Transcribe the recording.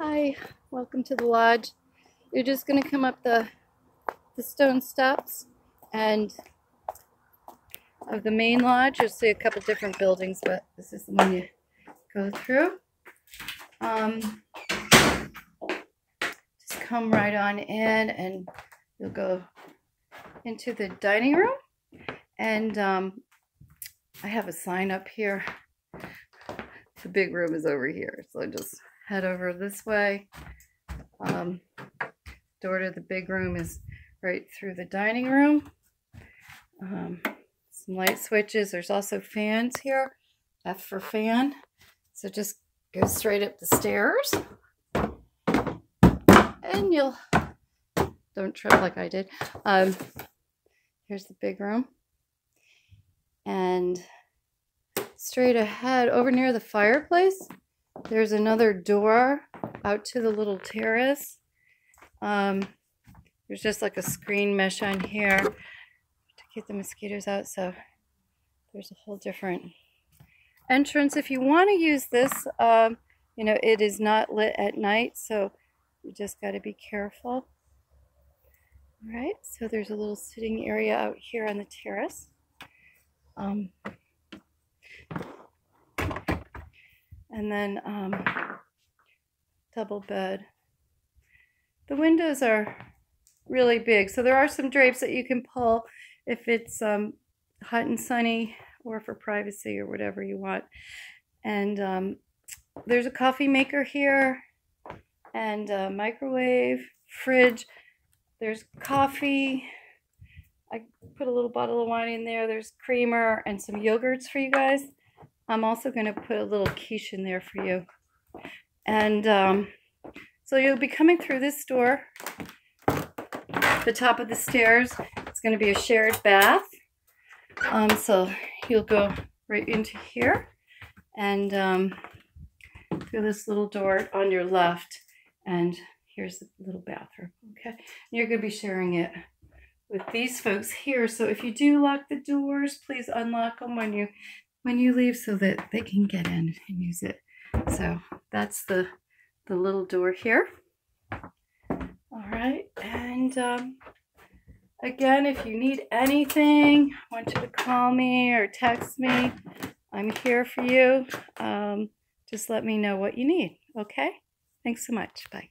Hi, welcome to the lodge. You're just going to come up the the stone steps and of the main lodge. You'll see a couple different buildings, but this is the one you go through. Um, just come right on in and you'll go into the dining room. And um, I have a sign up here. The big room is over here, so just head over this way. Um, door to the big room is right through the dining room. Um, some light switches. There's also fans here. F for fan. So just go straight up the stairs. And you'll, don't trip like I did. Um, here's the big room. And straight ahead, over near the fireplace, there's another door out to the little terrace. Um, there's just like a screen mesh on here to keep the mosquitoes out. So there's a whole different entrance. If you want to use this, um, you know, it is not lit at night. So you just got to be careful. All right, so there's a little sitting area out here on the terrace. Um, and then um, double bed. The windows are really big, so there are some drapes that you can pull if it's um, hot and sunny or for privacy or whatever you want. And um, there's a coffee maker here and a microwave, fridge. There's coffee. I put a little bottle of wine in there. There's creamer and some yogurts for you guys. I'm also going to put a little quiche in there for you. And um, so you'll be coming through this door. The top of the stairs, it's going to be a shared bath. Um, so you'll go right into here and um, through this little door on your left. And here's the little bathroom, okay? And you're going to be sharing it with these folks here. So if you do lock the doors, please unlock them when you when you leave so that they can get in and use it. So that's the, the little door here. All right, and um, again, if you need anything, want you to call me or text me. I'm here for you. Um, just let me know what you need, okay? Thanks so much. Bye.